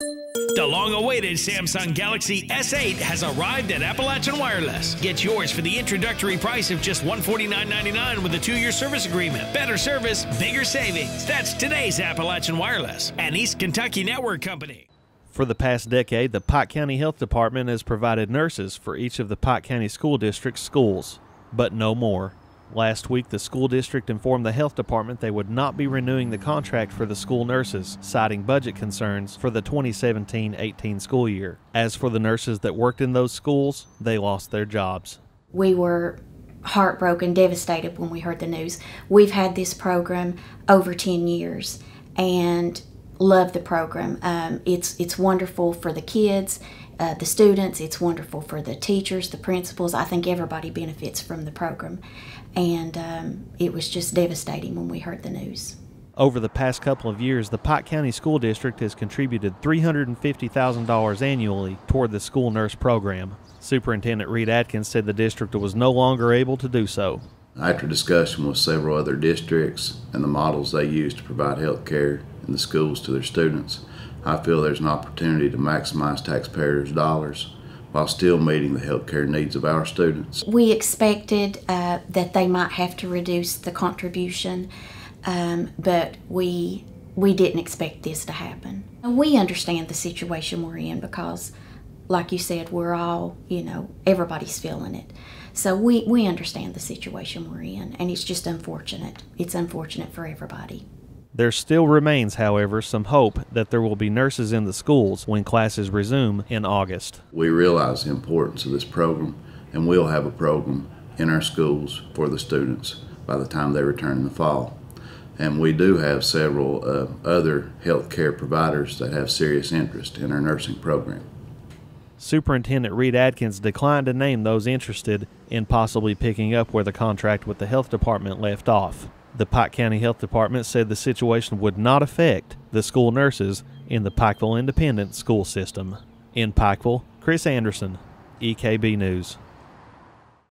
The long awaited Samsung Galaxy S8 has arrived at Appalachian Wireless. Get yours for the introductory price of just $149.99 with a two year service agreement. Better service, bigger savings. That's today's Appalachian Wireless, an East Kentucky network company. For the past decade, the Pike County Health Department has provided nurses for each of the Pike County School District's schools, but no more. Last week, the school district informed the health department they would not be renewing the contract for the school nurses, citing budget concerns for the 2017 18 school year. As for the nurses that worked in those schools, they lost their jobs. We were heartbroken, devastated when we heard the news. We've had this program over 10 years and love the program. Um, it's, it's wonderful for the kids. Uh, the students, it's wonderful for the teachers, the principals. I think everybody benefits from the program and um, it was just devastating when we heard the news. Over the past couple of years, the Pike County School District has contributed $350,000 annually toward the school nurse program. Superintendent Reed Adkins said the district was no longer able to do so. After discussion with several other districts and the models they use to provide health care in the schools to their students, I feel there's an opportunity to maximize taxpayers' dollars while still meeting the healthcare needs of our students. We expected uh, that they might have to reduce the contribution, um, but we we didn't expect this to happen. And we understand the situation we're in because, like you said, we're all you know everybody's feeling it. So we, we understand the situation we're in, and it's just unfortunate. It's unfortunate for everybody. There still remains, however, some hope that there will be nurses in the schools when classes resume in August. We realize the importance of this program, and we'll have a program in our schools for the students by the time they return in the fall. And we do have several uh, other health care providers that have serious interest in our nursing program. Superintendent Reed Adkins declined to name those interested in possibly picking up where the contract with the health department left off. The Pike County Health Department said the situation would not affect the school nurses in the Pikeville Independent School System. In Pikeville, Chris Anderson, EKB News.